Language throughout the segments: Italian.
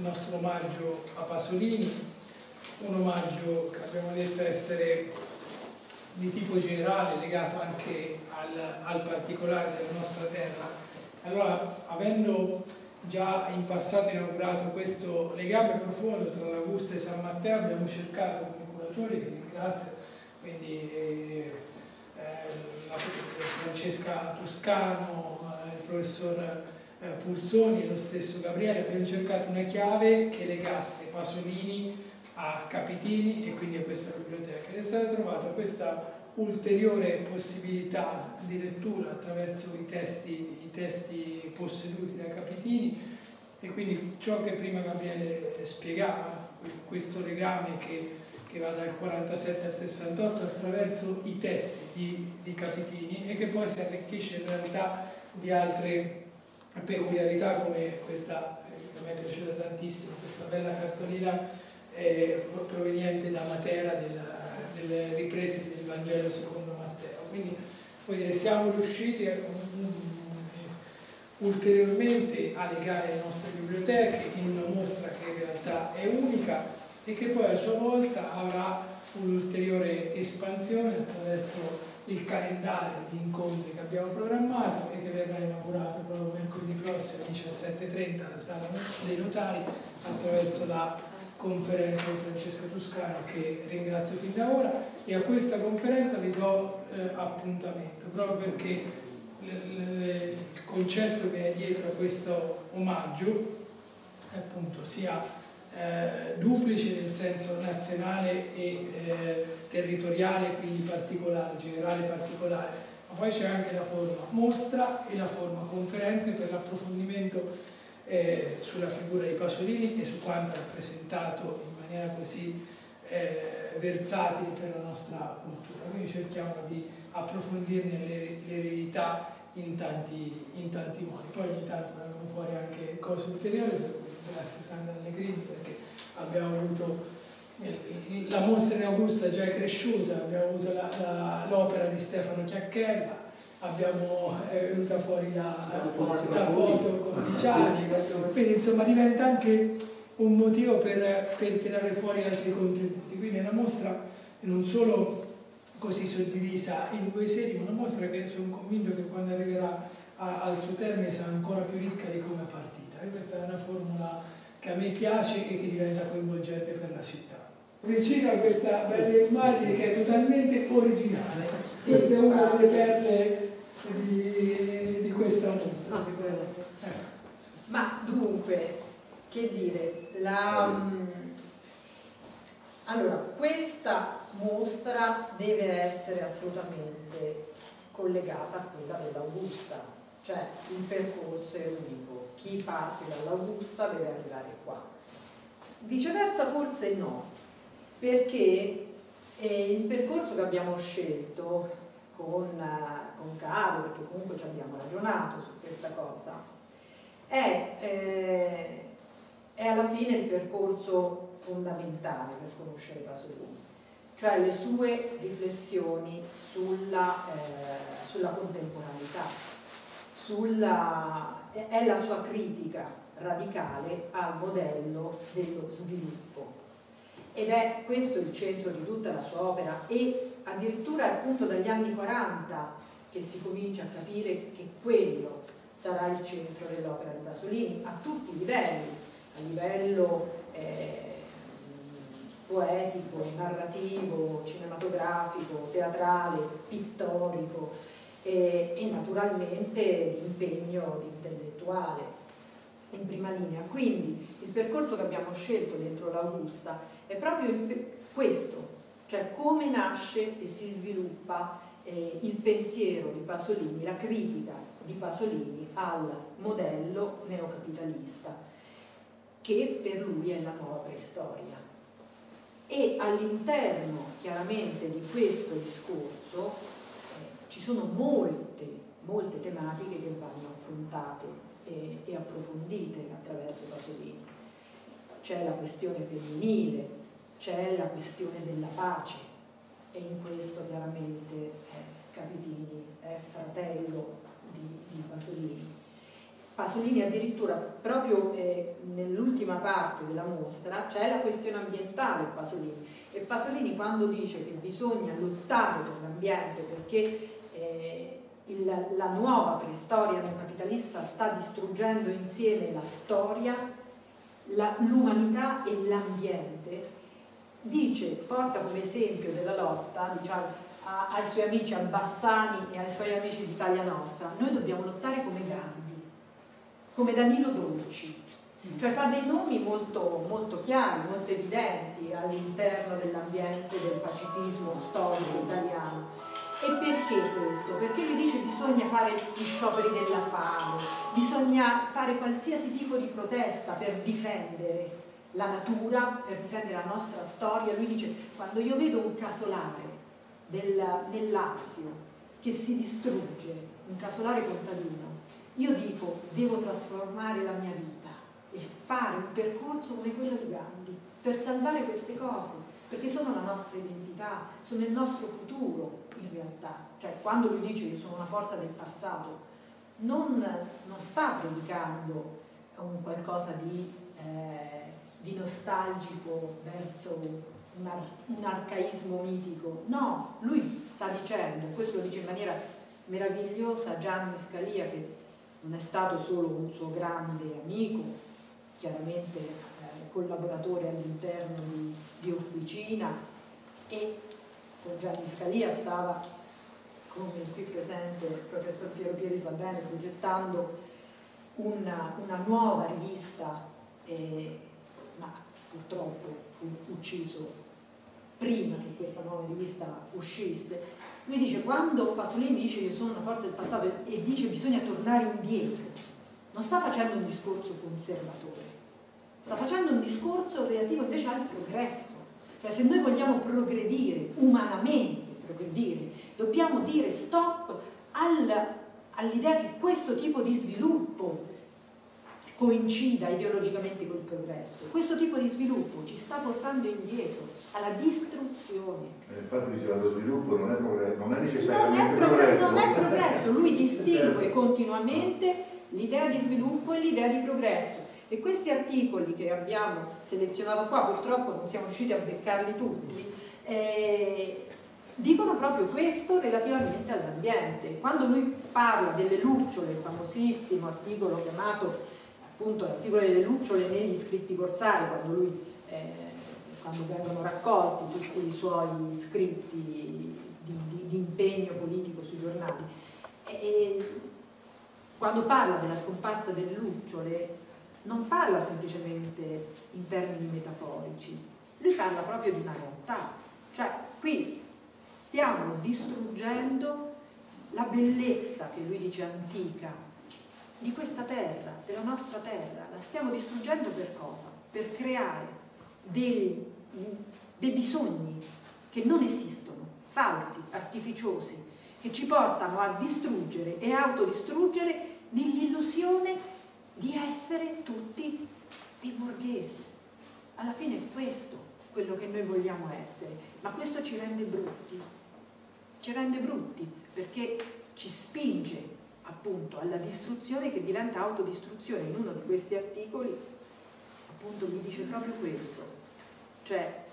il nostro omaggio a Pasolini, un omaggio che abbiamo detto essere di tipo generale, legato anche al, al particolare della nostra terra. Allora, avendo già in passato inaugurato questo legame profondo tra l'Augusta e San Matteo, abbiamo cercato come curatori, che ringrazio, quindi eh, eh, Francesca Toscano, eh, il professor eh, Pulsoni e lo stesso Gabriele, abbiamo cercato una chiave che legasse Pasolini a Capitini e quindi a questa biblioteca. Ed è stata trovata questa ulteriore possibilità di lettura attraverso i testi, i testi posseduti da Capitini. E quindi ciò che prima Gabriele spiegava, questo legame che, che va dal 47 al 68 attraverso i testi di, di Capitini e che poi si arricchisce in realtà di altre peculiarità come questa, che a me è piaciuta tantissimo, questa bella cartolina eh, proveniente da Matera della, delle riprese del Vangelo secondo Matteo. Quindi dire, siamo riusciti a, um, ulteriormente a legare le nostre biblioteche in una mostra che in realtà è unica e che poi a sua volta avrà un'ulteriore espansione attraverso il calendario di incontri che abbiamo programmato e che verrà inaugurato proprio mercoledì prossimo alle 17.30 alla sala dei notari attraverso la conferenza di Francesco Toscano che ringrazio fin da ora. E a questa conferenza vi do eh, appuntamento proprio perché il concetto che è dietro a questo omaggio appunto sia eh, duplice nel senso nazionale e eh, territoriale, quindi particolare, generale particolare, ma poi c'è anche la forma mostra e la forma conferenze per l'approfondimento eh, sulla figura di Pasolini e su quanto ha rappresentato in maniera così eh, versatile per la nostra cultura. Quindi cerchiamo di approfondirne le, le verità in tanti, in tanti, modi. Poi ogni tanto vengono fuori anche cose ulteriori, grazie Sandra Allegrini perché abbiamo avuto la mostra in Augusta già è cresciuta, abbiamo avuto l'opera di Stefano Chiacchella, abbiamo, è venuta fuori la, la foto con Diciani, quindi insomma diventa anche un motivo per, per tirare fuori altri contenuti. Quindi è una mostra non solo così suddivisa in due serie, ma una mostra che sono convinto che quando arriverà a, al suo termine sarà ancora più ricca di come è partita. Questa è una formula che a me piace e che diventa coinvolgente per la città. Vicino a questa bella immagine che è totalmente originale, questa è una delle perle di, di questa mostra. Ah. Ecco. Ma dunque, che dire, la, mm, allora, questa mostra deve essere assolutamente collegata a quella dell'Augusta, cioè il percorso è unico, chi parte dall'Augusta deve arrivare qua. Viceversa forse no, perché eh, il percorso che abbiamo scelto con, con Caro, perché comunque ci abbiamo ragionato su questa cosa, è, eh, è alla fine il percorso fondamentale per conoscere Pasolini, cioè le sue riflessioni sulla, eh, sulla contemporaneità, sulla, è la sua critica radicale al modello dello sviluppo. Ed è questo il centro di tutta la sua opera e addirittura appunto dagli anni 40 che si comincia a capire che quello sarà il centro dell'opera di Pasolini a tutti i livelli, a livello eh, poetico, narrativo, cinematografico, teatrale, pittorico eh, e naturalmente di impegno di intellettuale in prima linea. Quindi il percorso che abbiamo scelto dentro l'Augusta è proprio questo, cioè come nasce e si sviluppa eh, il pensiero di Pasolini, la critica di Pasolini al modello neocapitalista, che per lui è la nuova preistoria. E all'interno chiaramente di questo discorso ci sono molte, molte tematiche che vanno affrontate e, e approfondite attraverso Pasolini. C'è la questione femminile, c'è la questione della pace e in questo chiaramente eh, Capitini è fratello di, di Pasolini. Pasolini addirittura proprio eh, nell'ultima parte della mostra c'è la questione ambientale Pasolini e Pasolini quando dice che bisogna lottare per l'ambiente perché il, la nuova preistoria neocapitalista sta distruggendo insieme la storia, l'umanità e l'ambiente, dice, porta come esempio della lotta diciamo, a, ai suoi amici a Bassani e ai suoi amici d'Italia Nostra, noi dobbiamo lottare come Gandhi, come Danilo Dolci, cioè fa dei nomi molto, molto chiari, molto evidenti all'interno dell'ambiente del pacifismo storico italiano e perché questo? Perché lui dice che bisogna fare gli scioperi della fame, bisogna fare qualsiasi tipo di protesta per difendere la natura, per difendere la nostra storia. Lui dice, quando io vedo un casolare del, nel Lazio che si distrugge, un casolare contadino, io dico, devo trasformare la mia vita e fare un percorso come quello di Gandhi per salvare queste cose, perché sono la nostra identità, sono il nostro futuro in realtà. Cioè, quando lui dice che sono una forza del passato, non, non sta predicando un qualcosa di, eh, di nostalgico verso un, ar un, arcaismo mitico. No, lui sta dicendo, questo lo dice in maniera meravigliosa Gianni Scalia, che non è stato solo un suo grande amico, chiaramente eh, collaboratore all'interno di, di Officina e con Gianni Scalia stava, come qui presente il professor Piero Pieri sa bene, progettando una, una nuova rivista, eh, ma purtroppo fu ucciso prima che questa nuova rivista uscisse. Lui dice, quando Pasolini dice che sono una forza del passato e dice che bisogna tornare indietro, non sta facendo un discorso conservatore, sta facendo un discorso relativo invece al progresso cioè se noi vogliamo progredire, umanamente progredire, dobbiamo dire stop all'idea che questo tipo di sviluppo coincida ideologicamente col progresso. Questo tipo di sviluppo ci sta portando indietro, alla distruzione. Eh, infatti diceva lo sviluppo non è, progresso, non è necessariamente non è progresso. Non è progresso, lui distingue continuamente l'idea di sviluppo e l'idea di progresso. E questi articoli che abbiamo selezionato qua, purtroppo non siamo riusciti a beccarli tutti, eh, dicono proprio questo relativamente all'ambiente. Quando lui parla delle lucciole, il famosissimo articolo chiamato appunto l'articolo delle lucciole negli scritti corsari, quando lui eh, quando vengono raccolti tutti i suoi scritti di, di, di impegno politico sui giornali, e, quando parla della scomparsa delle lucciole non parla semplicemente in termini metaforici, lui parla proprio di una realtà, cioè qui stiamo distruggendo la bellezza che lui dice antica di questa terra, della nostra terra, la stiamo distruggendo per cosa? Per creare dei, dei bisogni che non esistono, falsi, artificiosi, che ci portano a distruggere e autodistruggere nell'illusione di essere tutti dei borghesi. Alla fine è questo quello che noi vogliamo essere, ma questo ci rende brutti, ci rende brutti perché ci spinge appunto alla distruzione che diventa autodistruzione. In uno di questi articoli appunto mi dice proprio questo, cioè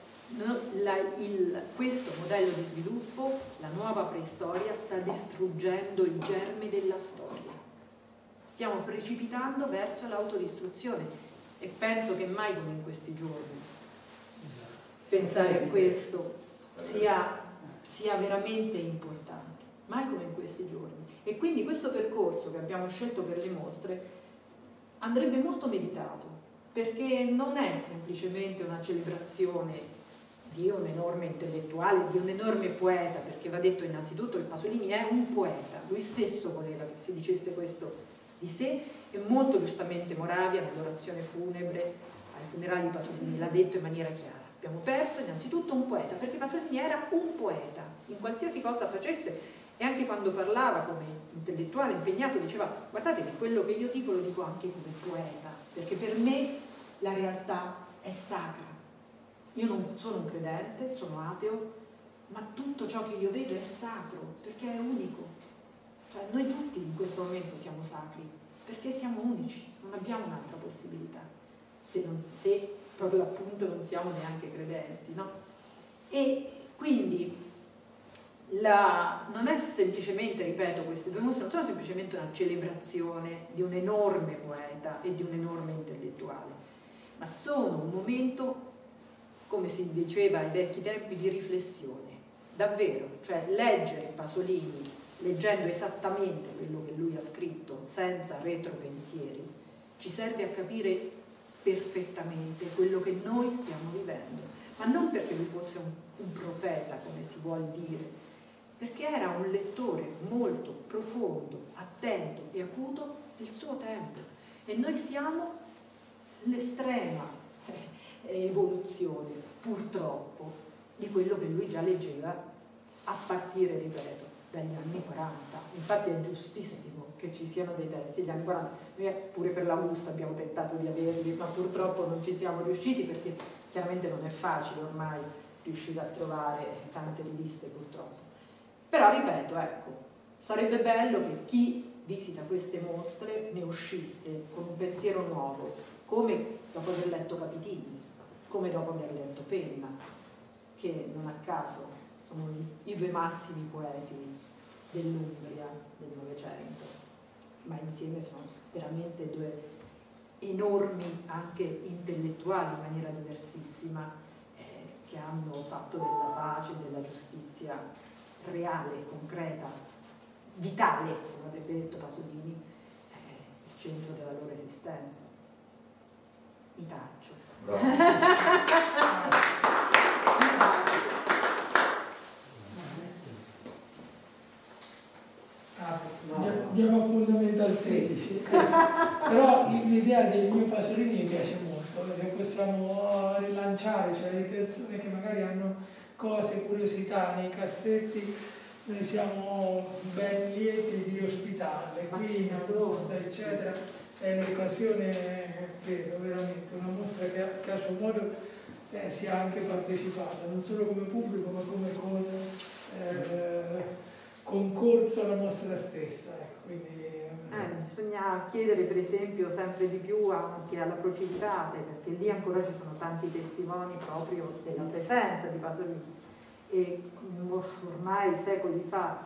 la, il, questo modello di sviluppo, la nuova preistoria, sta distruggendo il germe della storia stiamo precipitando verso l'autodistruzione e penso che mai come in questi giorni pensare a questo sia, sia veramente importante, mai come in questi giorni. E quindi questo percorso che abbiamo scelto per le mostre andrebbe molto meditato, perché non è semplicemente una celebrazione di un enorme intellettuale, di un enorme poeta, perché va detto innanzitutto che Pasolini è un poeta, lui stesso voleva che si dicesse questo di sé e molto giustamente Moravia nell'orazione funebre ai funerali di Pasolini l'ha detto in maniera chiara. Abbiamo perso innanzitutto un poeta, perché Pasolini era un poeta, in qualsiasi cosa facesse e anche quando parlava come intellettuale impegnato diceva guardate che quello che io dico lo dico anche come poeta, perché per me la realtà è sacra. Io non sono un credente, sono ateo, ma tutto ciò che io vedo è sacro, perché è unico, cioè noi tutti in questo momento siamo sacri, perché siamo unici, non abbiamo un'altra possibilità, se, non, se proprio l'appunto non siamo neanche credenti. No? E quindi la, non è semplicemente, ripeto, queste due mostre non sono semplicemente una celebrazione di un enorme poeta e di un enorme intellettuale, ma sono un momento, come si diceva ai vecchi tempi, di riflessione. Davvero, cioè leggere Pasolini, leggendo esattamente quello che lui ha scritto, senza retropensieri, ci serve a capire perfettamente quello che noi stiamo vivendo, ma non perché lui fosse un, un profeta, come si vuol dire, perché era un lettore molto profondo, attento e acuto del suo tempo. E noi siamo l'estrema eh, evoluzione, purtroppo, di quello che lui già leggeva a partire, ripeto, dagli anni 40. Infatti è giustissimo che ci siano dei testi degli anni 40. Noi pure per la Augusta abbiamo tentato di averli, ma purtroppo non ci siamo riusciti perché chiaramente non è facile ormai riuscire a trovare tante riviste purtroppo. Però ripeto, ecco, sarebbe bello che chi visita queste mostre ne uscisse con un pensiero nuovo, come dopo aver letto Capitini, come dopo aver letto Penna, che non a caso sono i due massimi poeti dell'Umbria del Novecento, ma insieme sono veramente due enormi anche intellettuali in maniera diversissima eh, che hanno fatto della pace della giustizia reale, concreta, vitale, come avrebbe detto Pasolini, è il centro della loro esistenza. Mi taccio. Ah, diamo appuntamento al 16 sì. però l'idea del mio Pasolini mi piace molto perché possiamo rilanciare cioè le persone che magari hanno cose, curiosità nei cassetti, noi siamo ben lieti di ospitarle qui in agosto, eccetera. È un'occasione, credo, veramente, una mostra che, che a suo modo eh, sia anche partecipata, non solo come pubblico, ma come con eh, concorso alla mostra stessa. Ecco, quindi, eh, bisogna chiedere per esempio sempre di più anche alla Procivitate, perché lì ancora ci sono tanti testimoni proprio della presenza di Pasolini. E ormai secoli fa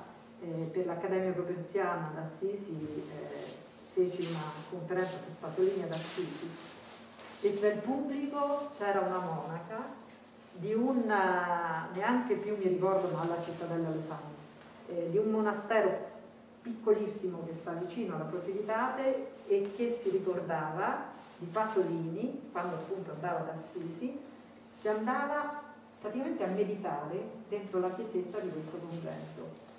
eh, per l'Accademia Propenziana ad Assisi eh, feci una conferenza su Pasolini ad Assisi e tra il pubblico c'era una monaca di un, neanche più mi ricordo, ma alla cittadella lo sanno, eh, di un monastero piccolissimo che sta vicino alla Profiditate e che si ricordava di Pasolini, quando appunto andava ad Assisi, che andava praticamente a meditare dentro la chiesetta di questo convento.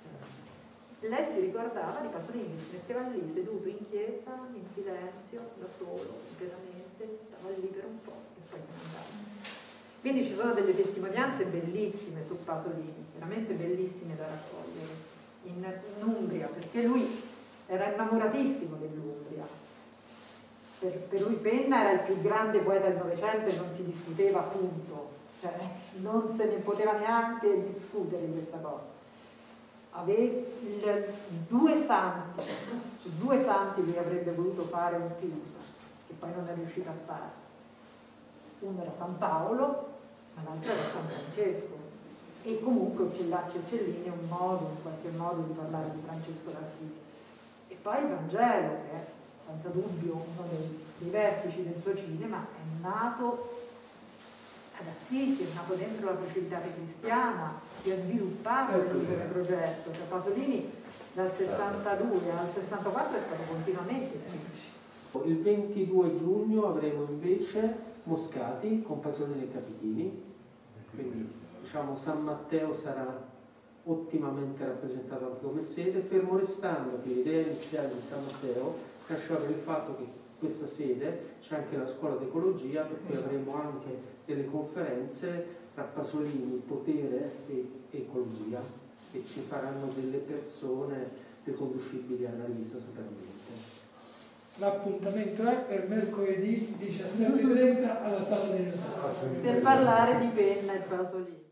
Lei si ricordava di Pasolini, si metteva lì seduto in chiesa, in silenzio, da solo, completamente, stava lì per un po' e poi se ne andava. Quindi ci sono delle testimonianze bellissime su Pasolini, veramente bellissime da raccogliere in, in Umbria, perché lui era innamoratissimo dell'Umbria. Per, per, lui Penna era il più grande poeta del Novecento e non si discuteva appunto, cioè non se ne poteva neanche discutere di questa cosa. Aveva due santi, su due santi lui avrebbe voluto fare un film, che poi non è riuscito a fare. Uno era San Paolo, ma l'altro era San Francesco e comunque Uccellacci e Uccellini è un modo, in qualche modo, di parlare di Francesco d'Assisi. E poi il Vangelo, che è senza dubbio uno dei, dei vertici del suo cinema, è nato ad Assisi, è nato dentro la procedità cristiana, si è sviluppato ecco, come progetto, cioè Pasolini dal 62 al 64 è stato continuamente il 22 giugno avremo invece Moscati con Pasolini e Capitini, quindi diciamo, San Matteo sarà ottimamente rappresentato anche come sede, fermo restando che l'idea iniziale di San Matteo lasciava il fatto che questa sede c'è anche la scuola d'ecologia, per cui esatto. avremo anche delle conferenze tra Pasolini, potere e ecologia, che ci faranno delle persone riconducibili alla rivista Sapermente. L'appuntamento è per mercoledì 17.30 alla sala dei notai. Per parlare di penna e Pasolini.